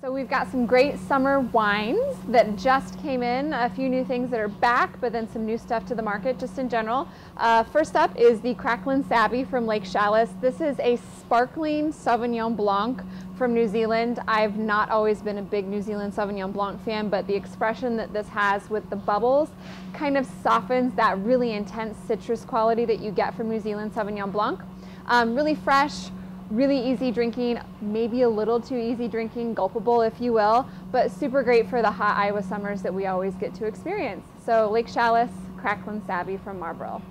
So we've got some great summer wines that just came in, a few new things that are back, but then some new stuff to the market just in general. Uh, first up is the Cracklin Savie from Lake Chalice. This is a sparkling Sauvignon Blanc from New Zealand. I've not always been a big New Zealand Sauvignon Blanc fan, but the expression that this has with the bubbles kind of softens that really intense citrus quality that you get from New Zealand Sauvignon Blanc. Um, really fresh, really easy drinking, maybe a little too easy drinking, gulpable if you will, but super great for the hot Iowa summers that we always get to experience. So Lake Chalice, Cracklin Savie from Marlborough.